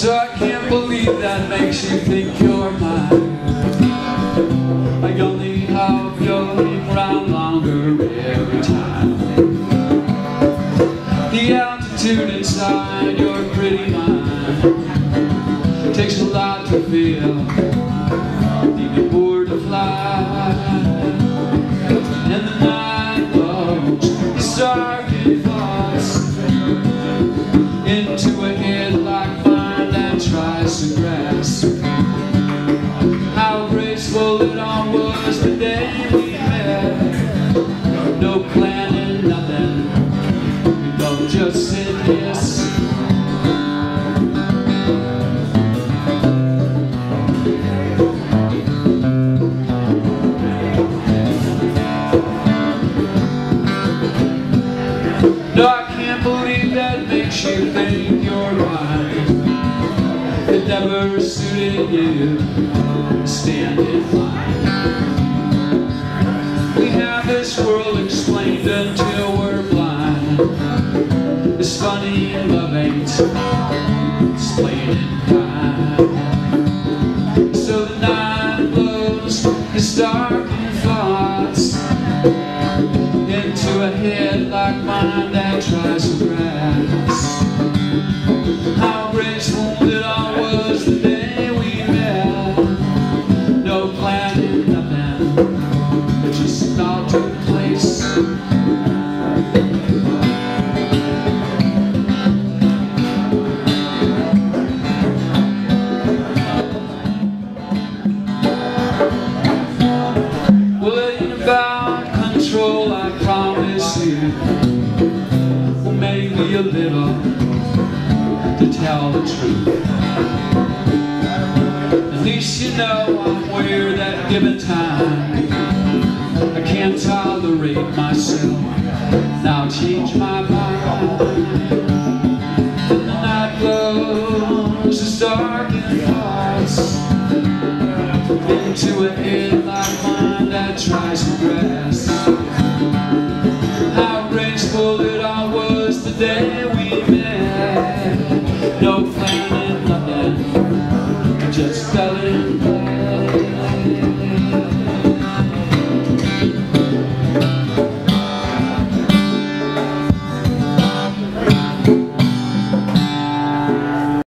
So I can't believe that makes you think you're mine. I only hope you'll hang around longer every time. The altitude inside your pretty mind Takes a lot to feel. Even bored to fly. And the night blows dark and Into a to grasp How graceful it all was the day we met. No planning, nothing. We both just said yes. No, I can't believe that makes you think you're It never suited you to stand in line We have this world explained until we're blind. It's funny love ain't explained in time So the night blows, it's dark thoughts into a head like mine that tries control, I promise you. Maybe a little To tell the truth. At least you know I'm aware that given time I can't tolerate myself. Now change my mind. And the night glows as dark and thoughts into a head